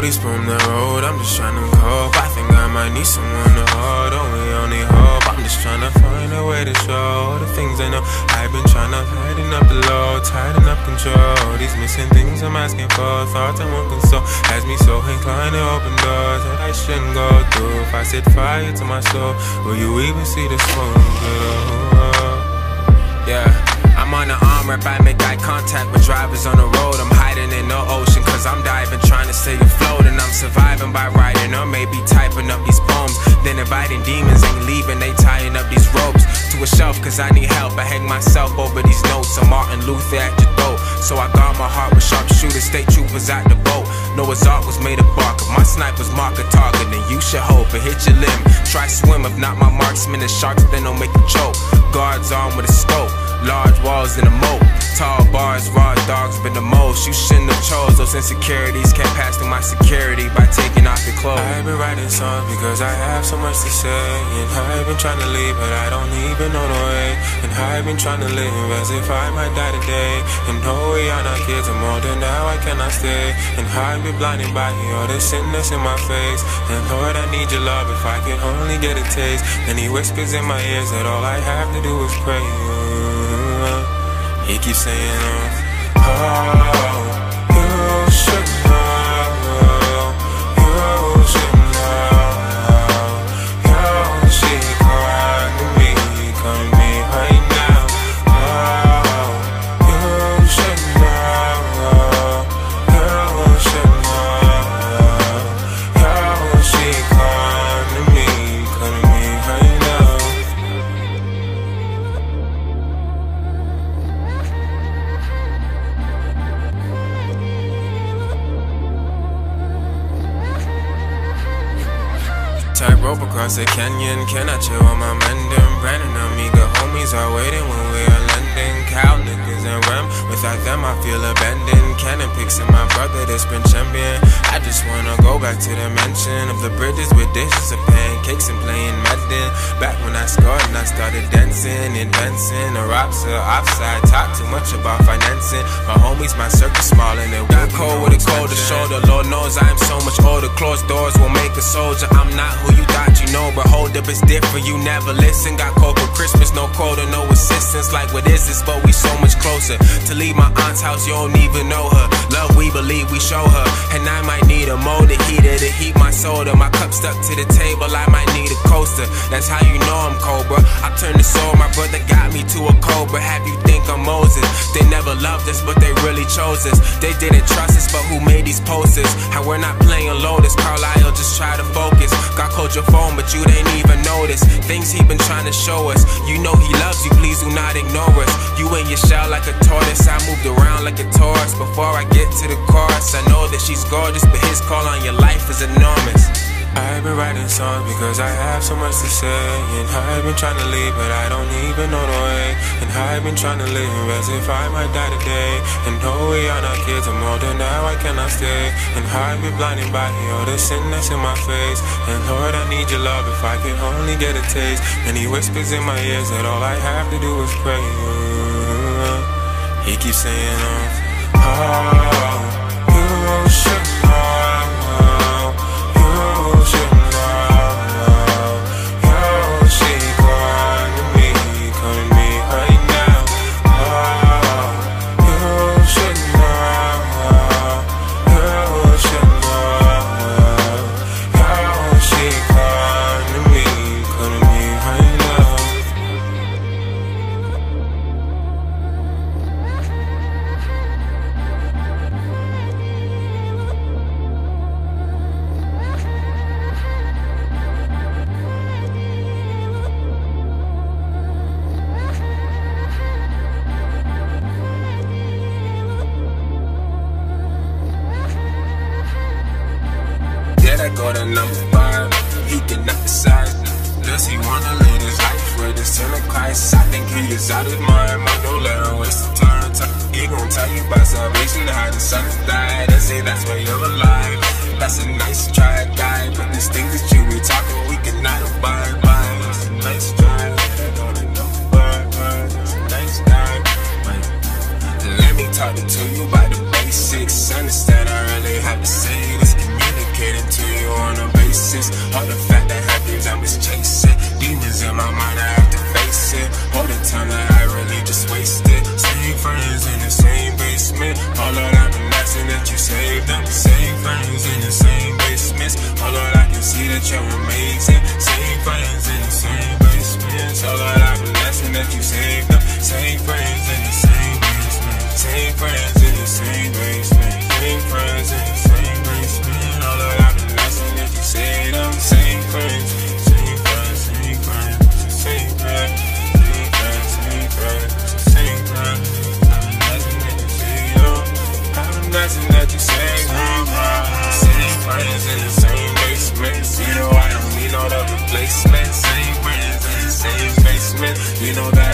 Shorty's from the road, I'm just trying to cope. I think I might need someone to hold. Only, only hope. I'm just trying to find a way to show the things I know. I've been trying to tighten up the load, tighten up control. These missing things I'm asking for, thoughts I won't console. Has me so inclined to open doors that I shouldn't go through. If I set fire to my soul, will you even see the smoke? Yeah. I'm on the arm rep, I make eye contact with drivers on the road. I'm hiding in the ocean, cause I'm diving, trying to stay afloat. And surviving by writing, or maybe typing up these poems. Then inviting demons ain't leaving, they tying up these ropes to a shelf, cause I need help. I hang myself over these notes. I'm Martin Luther at your throat. So I guard my heart with sharpshooters, state troopers at the boat. Noah's Ark was made of bark. If my snipers mark a target, then you should hope it hit your limb. Try swim, if not my marksman is sharks, then don't make you choke. Guards armed with a scope. Large walls in a moat, tall bars, raw dogs been the most. You shouldn't have chose those insecurities. Can't pass through my security by taking off your clothes. I've been writing songs because I have so much to say. And I've been trying to leave, but I don't even know the way. And I've been trying to live as if I might die today. And no, we are not kids, I'm older now, I cannot stay. And I've been blinded by all the that's in my face. And Lord, I need your love if I can only get a taste. And he whispers in my ears that all I have to do is pray. He keeps saying, oh, oh across the canyon. Can I chill with my men? Them Brandon Amiga homies are waiting when we are landing. Cow niggas and Rem. Without them, I feel abandoned. Cannon picks and my brother that's been champion. I just wanna go back to the mansion of the bridges with dishes of pancakes and playing Madden. Back when I scored and I started dancing, advancing. The rocks are offside. Talk too much about financing. My homies, my circle small and it got cold with a colder shoulder. Lord knows I am so much older. Closed doors will make a soldier. I'm not who you thought you know, but hold up, it's different. You never listen. Got cold for Christmas, no quota, no assistance. Like what is this? But we so much closer. To leave my aunt's house, you don't even know her. Love we believe we show her, and I might need a molded heater to heat my soda. My cup stuck to the table, I might need a coaster. That's how you know I'm Cobra. I turned the soul, my brother got me to a cobra. Have you think I'm Moses? They never loved us, but they really chose us. They didn't trust us, but who made these posters? How we're not playing Lotus, Carlisle just try to focus. Got cold your phone, but you didn't even notice. Things he been trying to show us. You know he loves you, please do not ignore us. You in your shell like a tortoise, I moved around like a Taurus. Before I get to the chorus, I know that she's gorgeous, but his call on your life is enormous. I've been writing songs because I have so much to say. And I've been trying to leave but I don't even know the way. And I've been trying to live as if I might die today. And no, we are not kids, I'm older now, I cannot stay? And I've been blinded by all the sin that's in my face. And Lord, I need your love if I could only get a taste. And he whispers in my ears that all I have to do is pray. He keeps saying, oh, oh, oh you should Yeah, that go to number five. He cannot decide. Does he wanna live his life with his son of Christ? I think he is out his mind. Man, don't let him waste the time. He gon' tell you about salvation, how the son has died. And say that's why you're alive. That's a nice try, guy. But these things that you be talking, we cannot abide by. That's a nice try. Let me talk to you about the basics. Understand I really have to say this on a basis. All the fact that happen, I was chasing. Demons in my mind, I have to face it. All the time that I Placement, same friends, same basement. You know that.